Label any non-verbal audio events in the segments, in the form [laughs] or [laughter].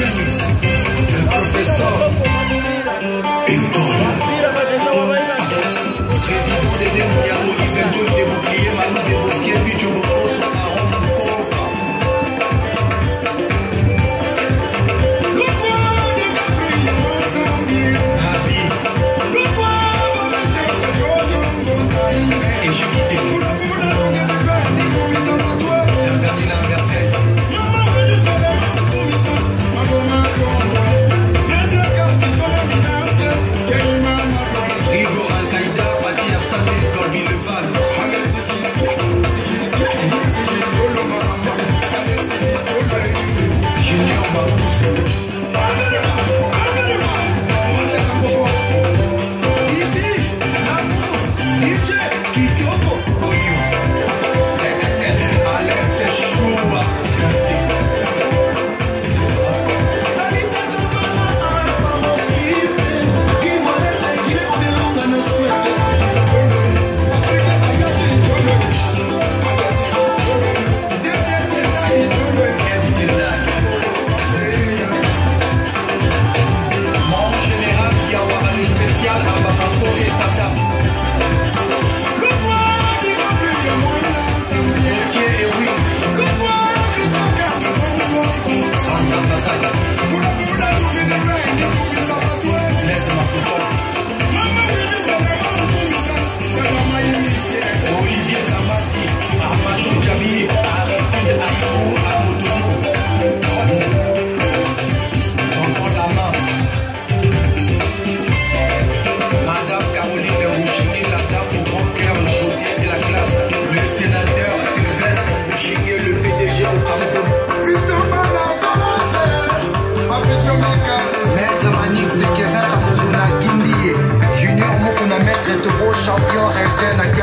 James, chambre, your reste un acteur.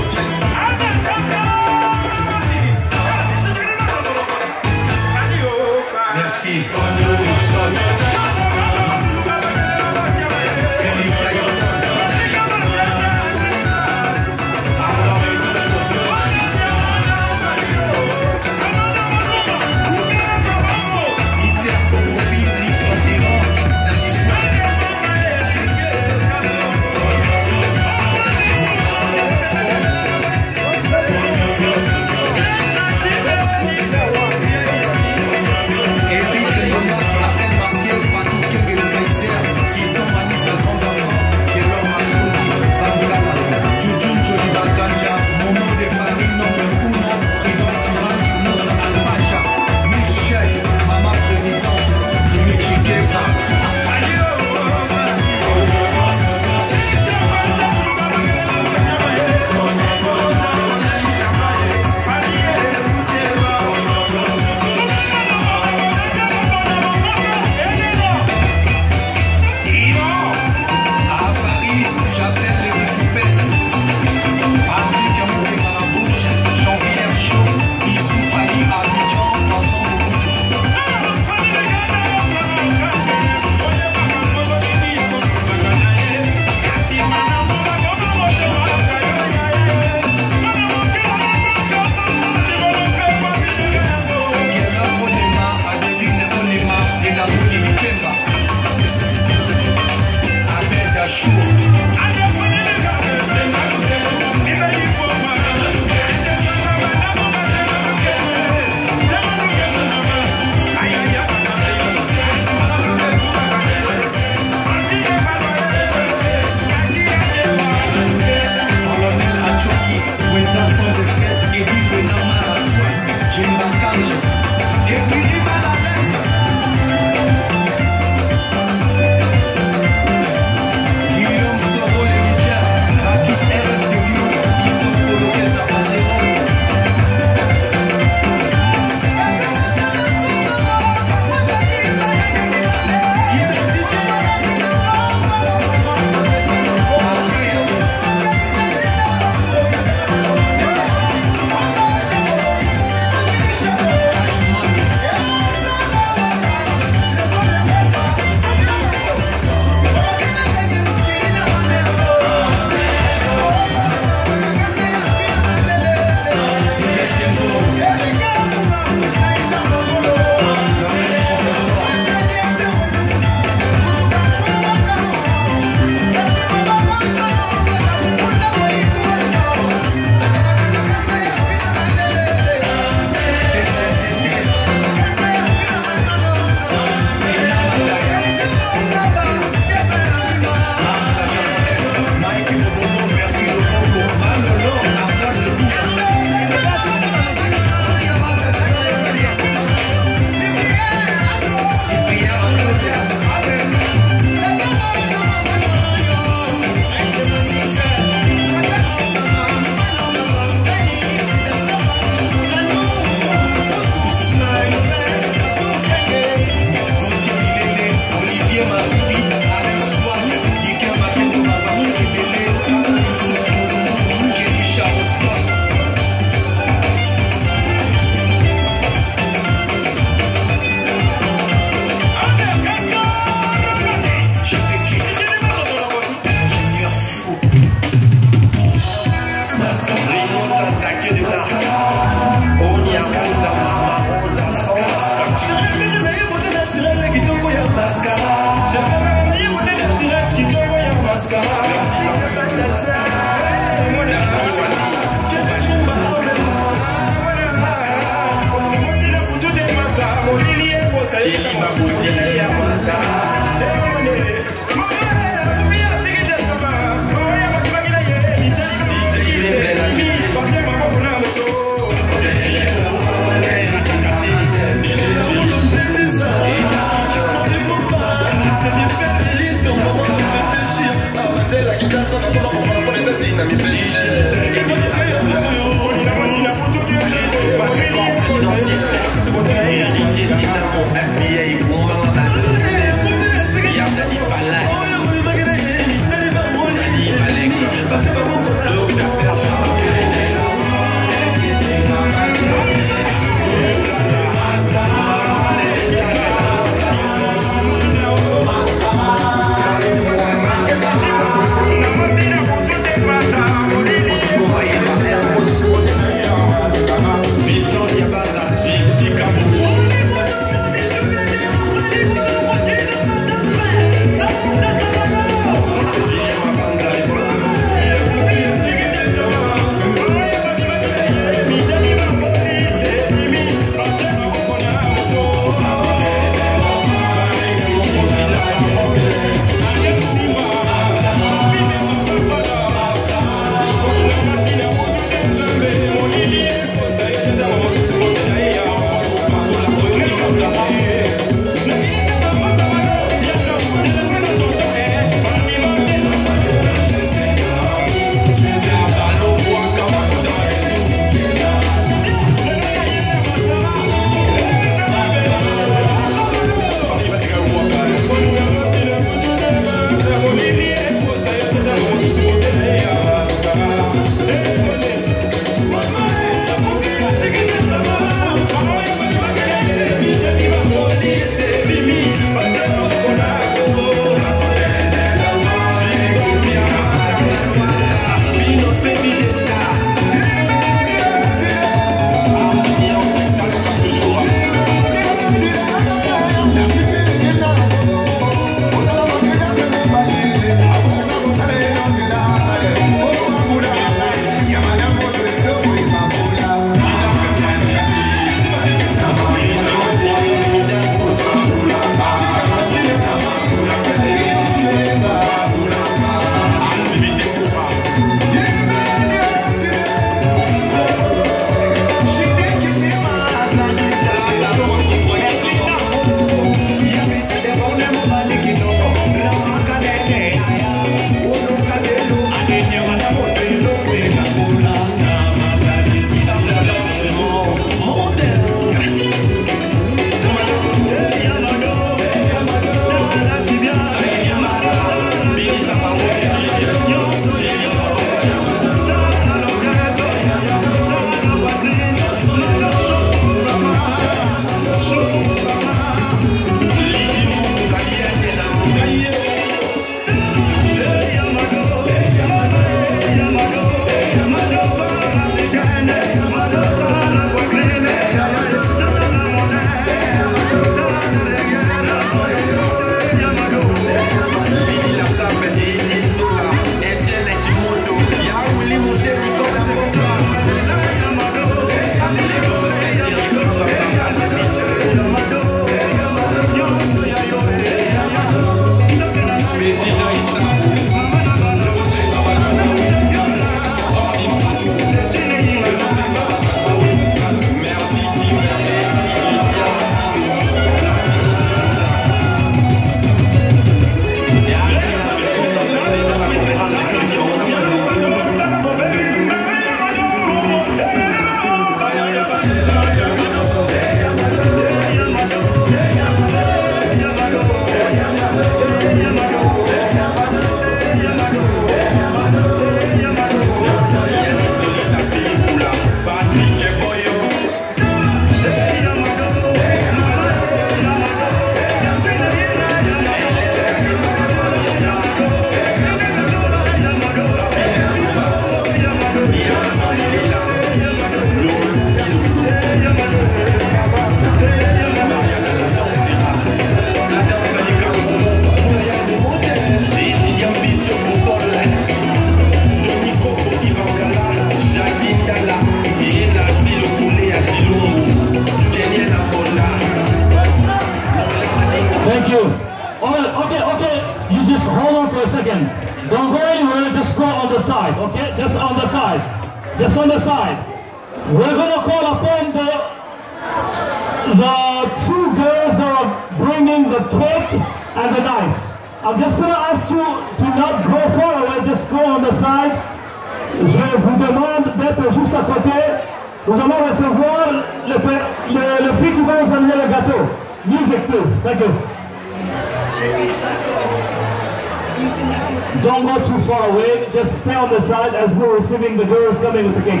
coming with the cake.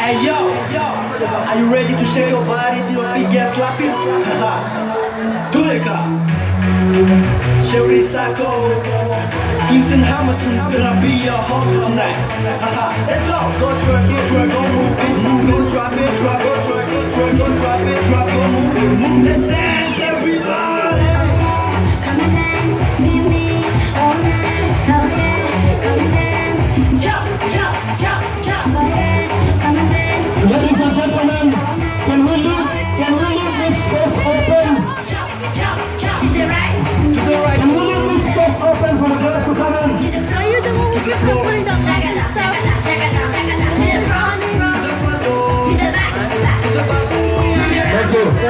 Hey yo, yo, are you ready to shake your body to your feet get sloppy? [laughs] Tuleka, Sherry Sako, Clinton Hamilton, gonna be your host tonight. Haha, Let's go, go twerk it, twerk, go move it, move it, drop it, drop it, twerk it, twerk, go drop it, drop it, move it, move it,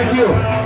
Thank you.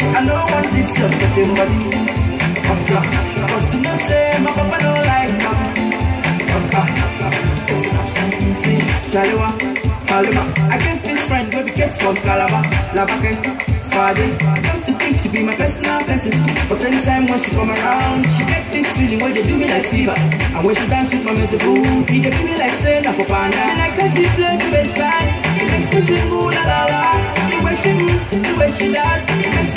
I don't want this shit, but your money. Cause you know, say, my papa don't like them. Shalewa, Halima, I get this friend we get from Calabar, Labake, Fade. Come to think she be my personal blessing. But anytime when she come around, she get this feeling where they do me like fever. And when she dance with my music, ooh, he dey do me like say na for pana. And like that she play the bassline, it makes me sing ooh la la la. The way she move, the way she dance,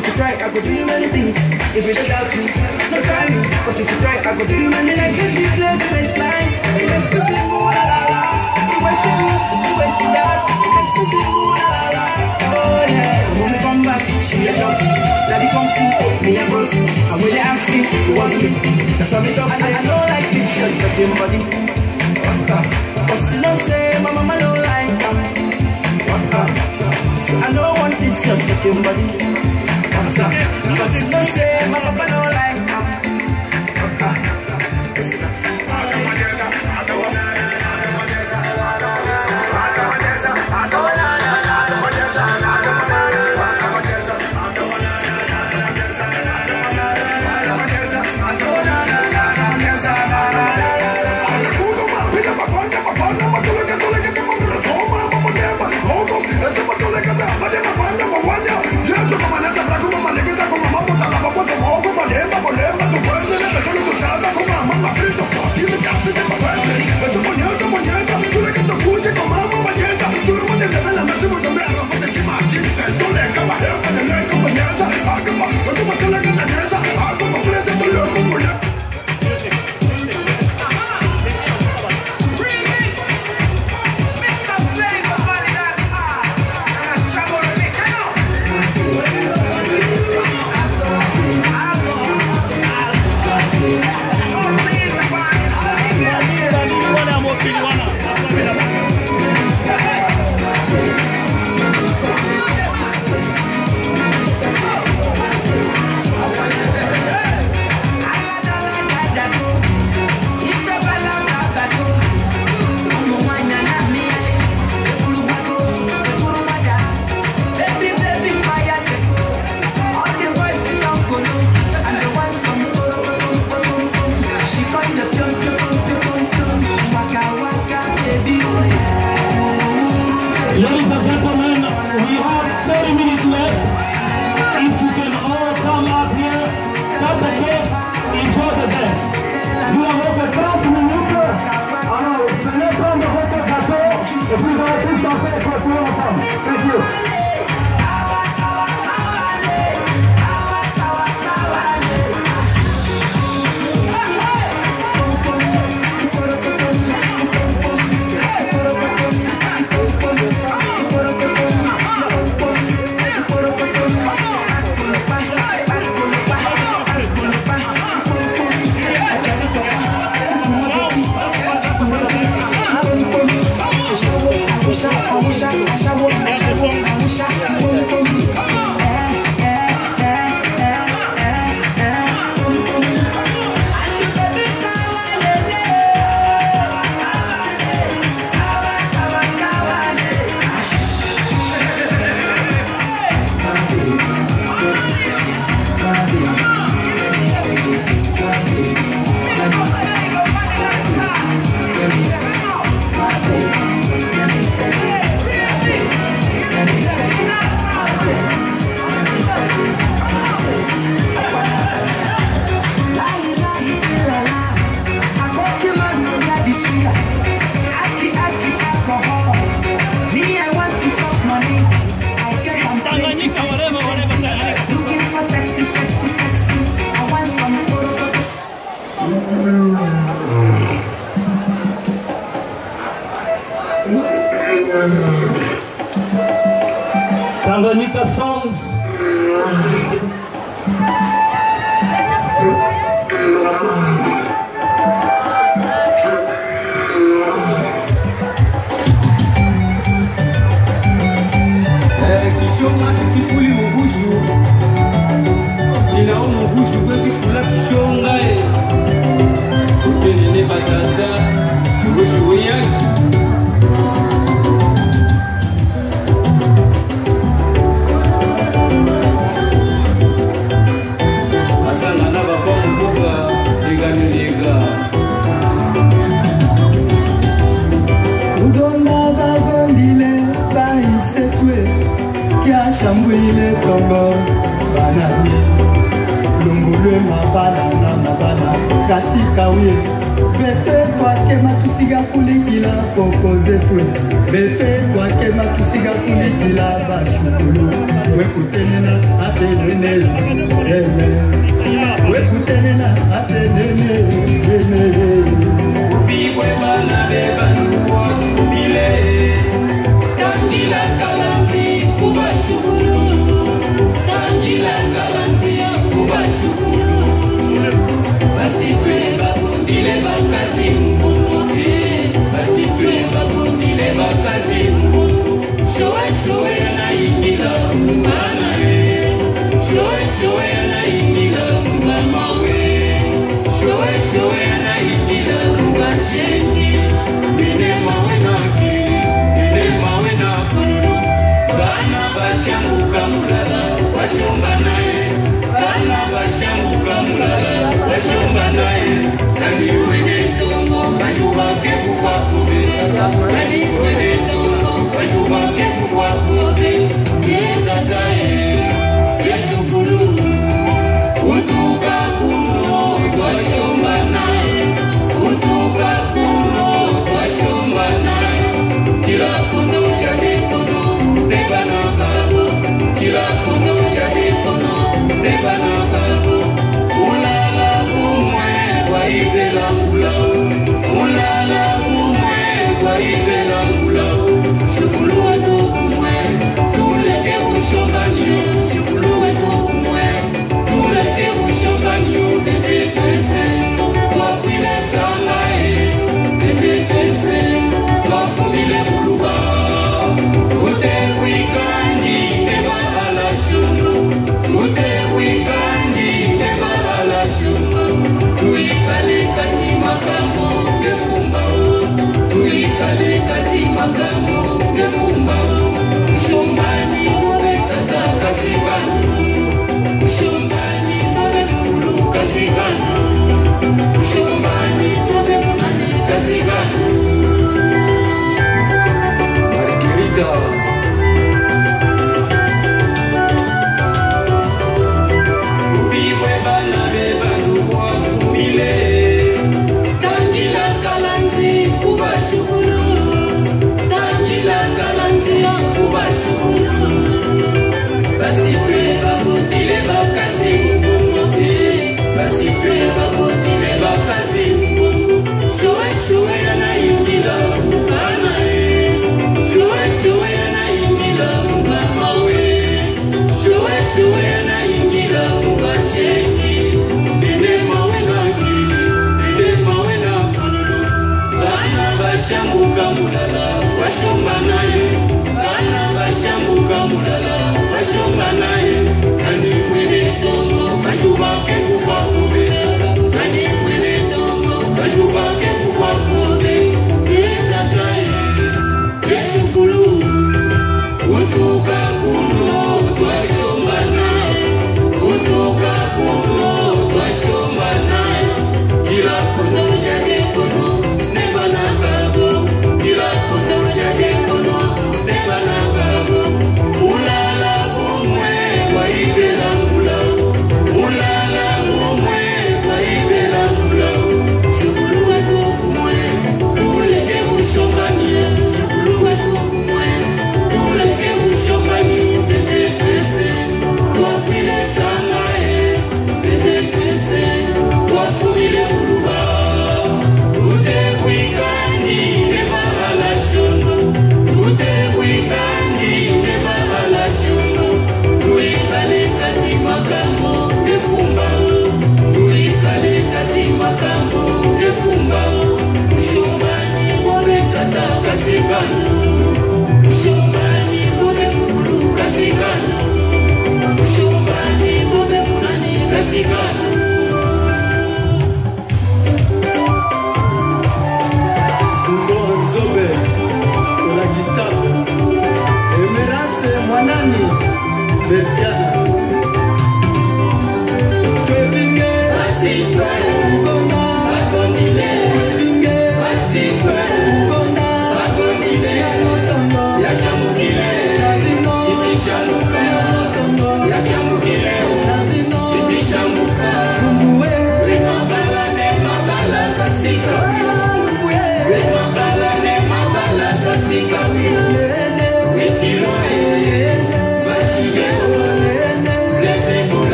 if you try, I could do you many things. If you don't doubt me, no try cause if you try, I could do you many like this. She play the bassline, it makes me sing ooh la la la. She move, the way she dance, it makes me sing ooh la la la. Oh yeah, when we come back, she a jump. Daddy come to me a bros, and when they ask me, it was me. That's why me talk say I don't like this shirt, but your body. Cause you know say my mama don't like them. I don't want this shirt, but your body sakit Kasi my makapanood Tanganyika songs. kawie bete twakema tusika kulikila kokozekwe bete twakema tusika kulikila bashukulu. Wekutenena atenene zeme wekutenena atenene zeme obibwe wana bebanu Shumanai.